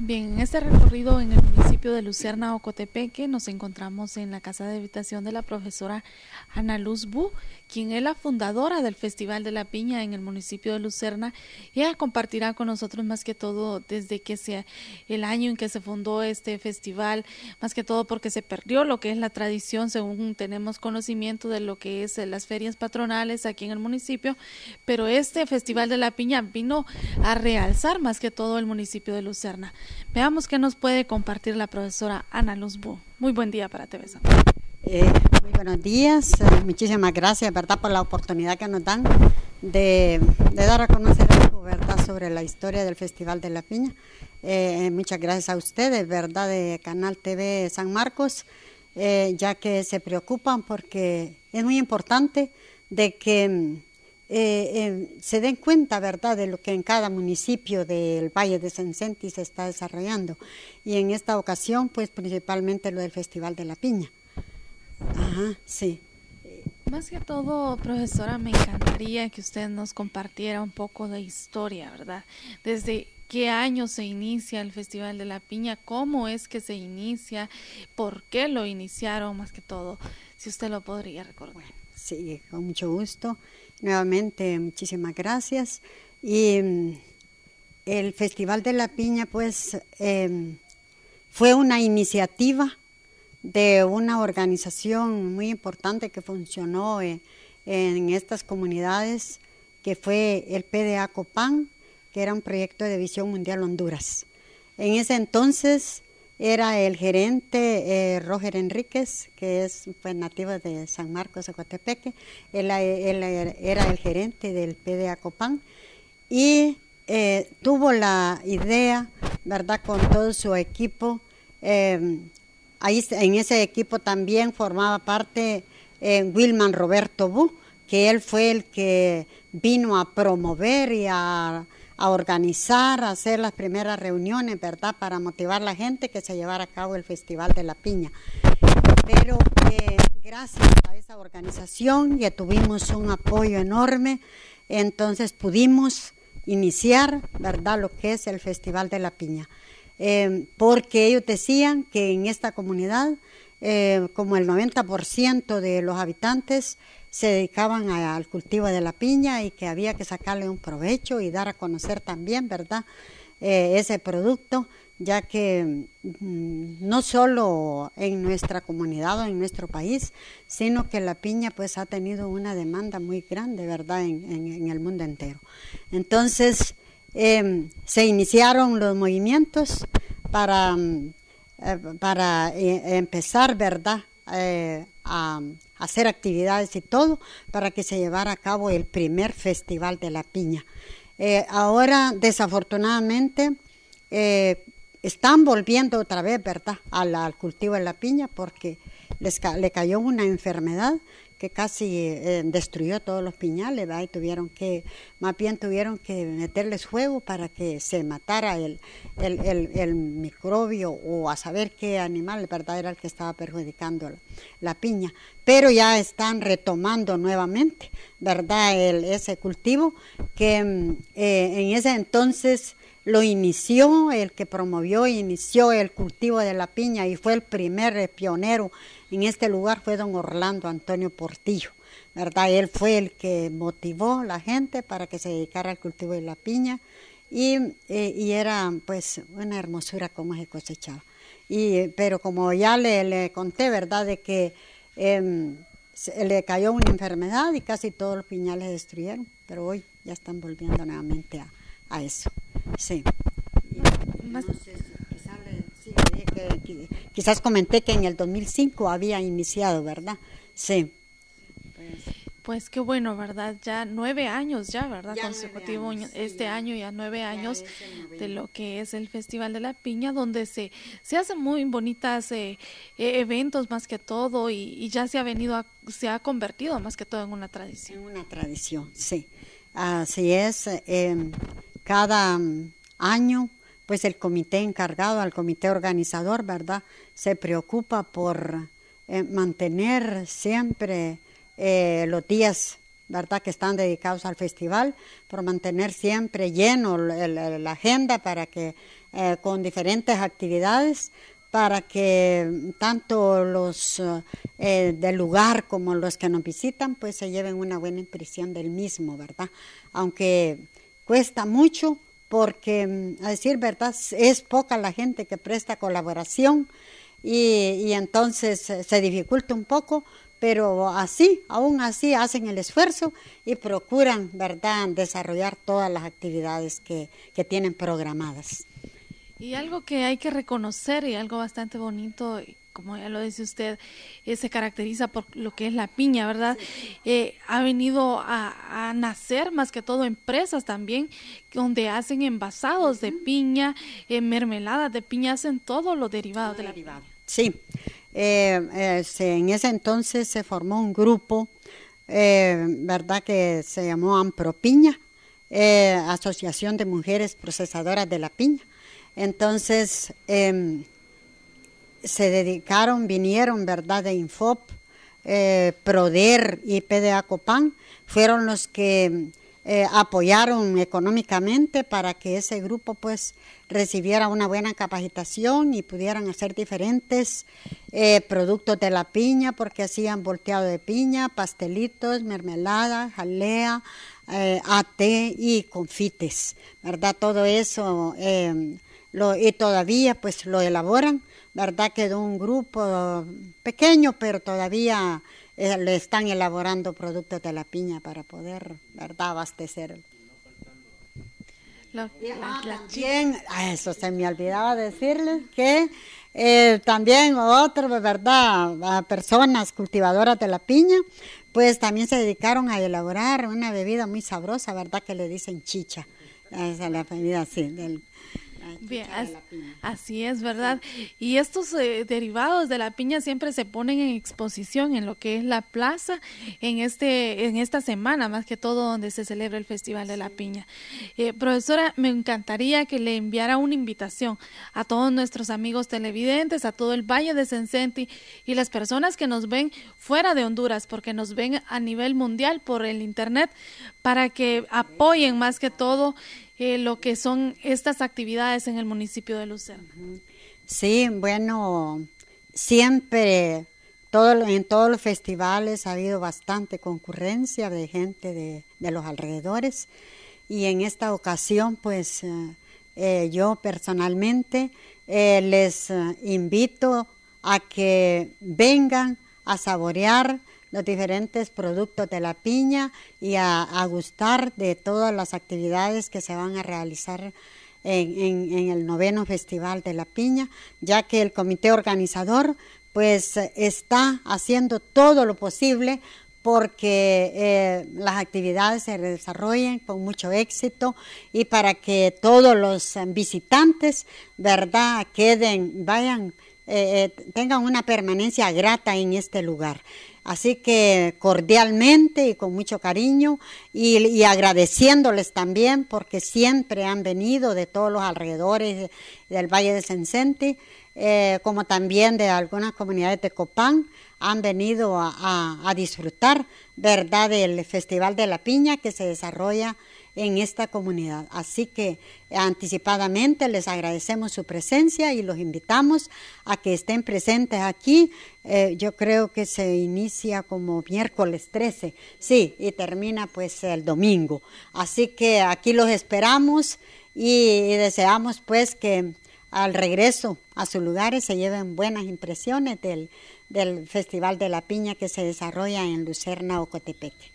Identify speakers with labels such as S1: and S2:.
S1: Bien, en este recorrido en el municipio de Lucerna, Ocotepeque, nos encontramos en la casa de habitación de la profesora Ana Luz Bu, quien es la fundadora del Festival de la Piña en el municipio de Lucerna, ella compartirá con nosotros más que todo desde que sea el año en que se fundó este festival, más que todo porque se perdió lo que es la tradición, según tenemos conocimiento de lo que es las ferias patronales aquí en el municipio, pero este Festival de la Piña vino a realzar más que todo el municipio de Lucerna. Veamos qué nos puede compartir la profesora Ana Luzbu. Muy buen día para TV
S2: eh, muy buenos días, eh, muchísimas gracias, ¿verdad?, por la oportunidad que nos dan de, dar a conocer algo, ¿verdad?, sobre la historia del Festival de la Piña. Eh, muchas gracias a ustedes, ¿verdad?, de Canal TV San Marcos, ya que se preocupan porque es muy importante de que eh, se den cuenta, ¿verdad?, de lo que en cada municipio del Valle de Sencenti se está desarrollando. Y en esta ocasión, pues principalmente lo del Festival de la Piña.
S1: Ajá, sí. Más que todo, profesora, me encantaría que usted nos compartiera un poco de historia, ¿verdad? Desde qué año se inicia el Festival de la Piña, cómo es que se inicia, por qué lo iniciaron, más que todo, si usted lo podría recordar.
S2: Sí, con mucho gusto. Nuevamente, muchísimas gracias. Y mm, el Festival de la Piña, pues, em, fue una iniciativa de una organización muy importante que funcionó eh, en estas comunidades, que fue el PDA Copán, que era un proyecto de Visión Mundial Honduras. En ese entonces era el gerente eh, Roger Enríquez, que es pues, nativo de San Marcos, Cotepeque. Él, era el gerente del PDA Copán y eh, tuvo la idea, ¿verdad?, con todo su equipo. Eh, ahí en ese equipo también formaba parte Wilman Roberto Bu, que él fue el que vino a promover y a a organizar, a hacer las primeras reuniones, ¿verdad? Para motivar a la gente que se llevara a cabo el Festival de la Piña. Pero eh, gracias a esa organización ya tuvimos un apoyo enorme, entonces pudimos iniciar, ¿verdad? Lo que es el Festival de la Piña. Eh, porque ellos decían que en esta comunidad, eh, como el 90% de los habitantes se dedicaban al cultivo de la piña y que había que sacarle un provecho y dar a conocer también, ¿verdad? Eh, ese producto, ya que mm, no solo en nuestra comunidad o en nuestro país, sino que la piña pues ha tenido una demanda muy grande, ¿verdad?, en, el mundo entero. Entonces, em, se iniciaron los movimientos para, mm, eh, para eh, empezar, ¿verdad?, a hacer actividades y todo para que se llevara a cabo el primer festival de la piña. Eh, ahora, desafortunadamente, eh, están volviendo otra vez, ¿verdad?, al, cultivo de la piña porque les le cayó una enfermedad casi eh, destruyó todos los piñales, ¿verdad? y tuvieron que, más bien tuvieron que meterles fuego para que se matara el, el, microbio o a saber qué animal ¿verdad? era el que estaba perjudicando la, piña. Pero ya están retomando nuevamente, ¿verdad? El, ese cultivo que mm, eh, en ese entonces lo inició, el que promovió, inició el cultivo de la piña y fue el primer pionero en este lugar fue don Orlando Antonio Portillo, ¿verdad? Él fue el que motivó a la gente para que se dedicara al cultivo de la piña y, eh, era pues una hermosura como se cosechaba. Y, pero como ya le, conté, ¿verdad? De que em, le cayó una enfermedad y casi todos los piñales destruyeron, pero hoy ya están volviendo nuevamente a, eso. Sí. Quizás comenté que en el 2005 había iniciado, ¿verdad? Sí.
S1: Pues qué bueno, ¿verdad? Ya nueve años ya, ¿verdad? Consecutivo este año ya nueve años de lo que es el Festival de la Piña, donde se, se hacen muy bonitas eh, e, eventos más que todo y, ya se ha venido, se ha convertido más que todo en una tradición.
S2: En una tradición, sí. Así es. Em, cada año pues el comité encargado, al comité organizador, ¿verdad? Se preocupa por eh, mantener siempre eh, los días, ¿verdad? Que están dedicados al festival, por mantener siempre lleno la, agenda para que eh, con diferentes actividades para que tanto los del lugar como los que nos visitan pues se lleven una buena impresión del mismo, ¿verdad? Aunque cuesta mucho porque, a decir verdad, es poca la gente que presta colaboración y, entonces se dificulta un poco, pero así, aún así hacen el esfuerzo y procuran, ¿verdad?, desarrollar todas las actividades que tienen programadas.
S1: Y algo que hay que reconocer y algo bastante bonito, como ya lo dice usted, eh, se caracteriza por lo que es la piña, ¿verdad? Eh, ha venido a, nacer más que todo empresas también donde hacen envasados de piña, eh, mermeladas de piña, hacen todos los derivados de la piña.
S2: Sí, en ese entonces se formó un grupo, ¿verdad? Que se llamó Ampropiña, Asociación de Mujeres Procesadoras de la Piña entonces, em, se dedicaron, vinieron, ¿verdad?, de Infop, eh, Proder y PDA Copán, fueron los que eh, apoyaron económicamente para que ese grupo pues recibiera una buena capacitación y pudieran hacer diferentes eh, productos de la piña, porque hacían volteado de piña, pastelitos, mermelada, jalea, ate y confites, ¿verdad? Todo eso em, y todavía pues lo elaboran, ¿verdad? Quedó un grupo pequeño, pero todavía eh, le están elaborando productos de la piña para poder, ¿verdad?, abastecer. también, eso se me olvidaba decirles que eh, también otras, ¿verdad?, personas cultivadoras de la piña, pues también se dedicaron a elaborar una bebida muy sabrosa, ¿verdad?, que le dicen chicha. Esa es la bebida así, del
S1: Bien, así es, ¿verdad? Y estos eh, derivados de la piña siempre se ponen en exposición en lo que es la plaza en este en esta semana, más que todo donde se celebra el Festival de la Piña. Eh, profesora, me encantaría que le enviara una invitación a todos nuestros amigos televidentes, a todo el Valle de Sencenti y las personas que nos ven fuera de Honduras, porque nos ven a nivel mundial por el Internet, para que apoyen más que todo eh, lo que son estas actividades en el municipio de Lucerna.
S2: Sí, bueno, siempre en todos los festivales ha habido bastante concurrencia de gente de, los alrededores y en esta ocasión pues eh, eh, yo personalmente les invito a que vengan a saborear los diferentes productos de la piña y a, gustar de todas las actividades que se van a realizar en, el noveno Festival de la Piña, ya que el comité organizador pues está haciendo todo lo posible porque eh, las actividades se desarrollen con mucho éxito y para que todos los visitantes, ¿verdad?, queden, vayan, eh, eh, tengan una permanencia grata en este lugar. Así que cordialmente y con mucho cariño y, agradeciéndoles también porque siempre han venido de todos los alrededores del Valle de Sencenti, eh, como también de algunas comunidades de Copán, han venido a, disfrutar, ¿verdad?, del Festival de la Piña que se desarrolla en esta comunidad. Así que anticipadamente les agradecemos su presencia y los invitamos a que estén presentes aquí. Eh, yo creo que se inicia como miércoles 13, sí, y termina pues el domingo. Así que aquí los esperamos y, deseamos pues que al regreso a sus lugares se lleven buenas impresiones del, del Festival de la Piña que se desarrolla en Lucerna, Ocotepeque.